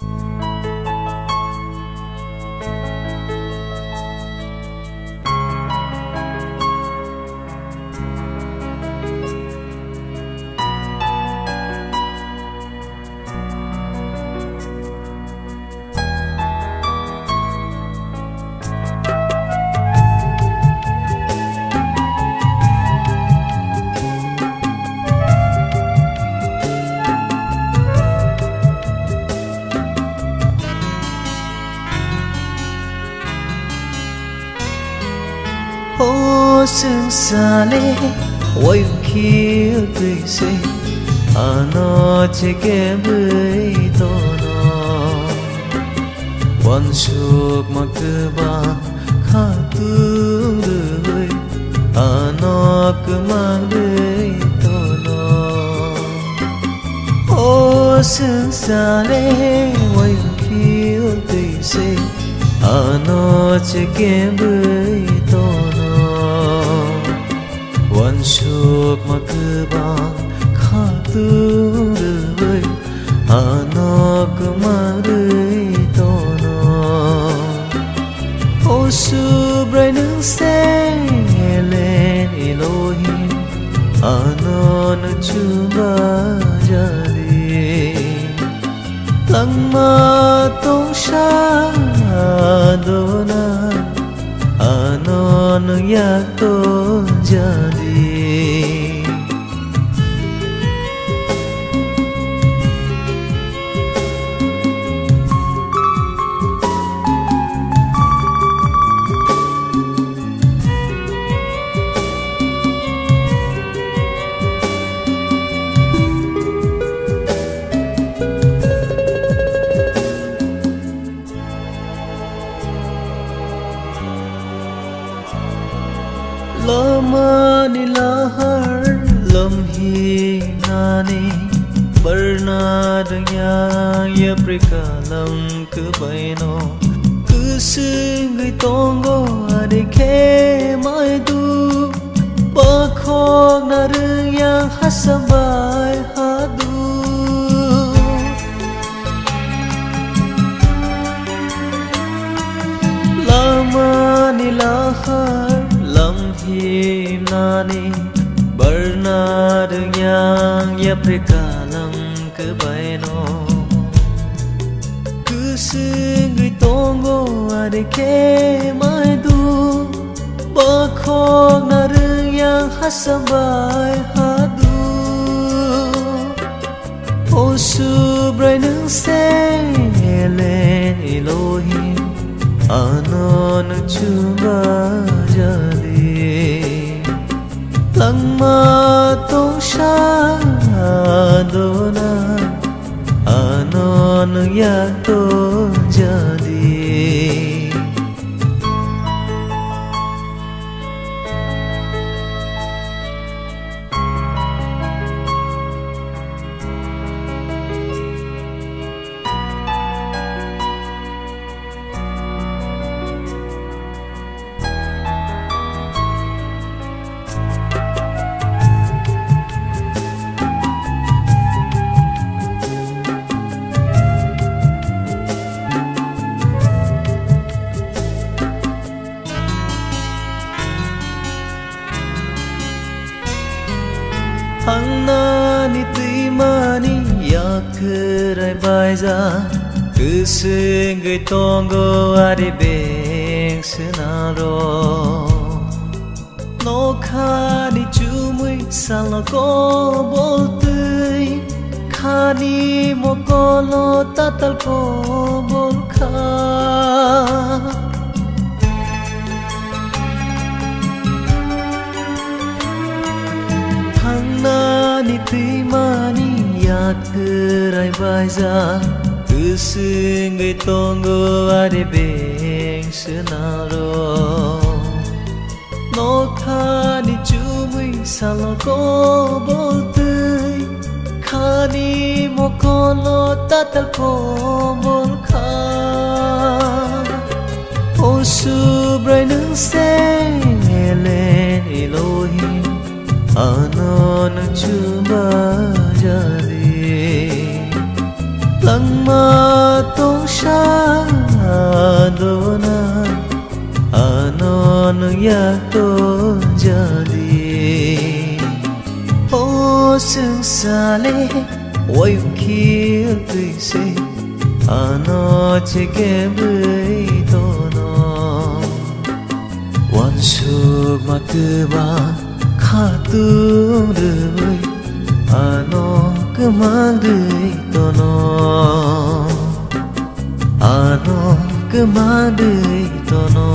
you ô sương xa lê ôi kia tươi say à nó chỉ kê bươi tô nó quan suốt mà cứ ba khá tương đời à nó cứ mang đời tô nó ô sương xa lê ôi kia tươi say à nó chỉ kê bươi सम्मातुषादो न अननु यतो जन। Ni lahar lam hi nani barna danya ya prika lam ku baino ku singai tongo ade ke mai du ba khok na ha hasabai hadu lama ni lahar lam hi nani barna yang ya prekalam ke baino ku tongo ade ke mai du ba khok na yang hasabai hadu o subrai nang selen elohim anon chuba मातुषो न अननु Anani timani yakurai baiza Kusungai tongo aribeng sunaro Nokani chumui salako boltui Kani mokolo tatal kobolka ni timani yakurai baza Usungai tongo ade beng senaro Noka ni chumui saloko boltei Kani mokolo tatal komol ka Osubrai nung sei আনন চুমা জালে লংমা তোষাদোনা আনন তো জালে ও সালে ওই খেয়ে আনচ কেবই তোনো। ওয়ান মতবা সাঁতুৰ আনক মাদৈ তন আনক মাদৈ তনৰ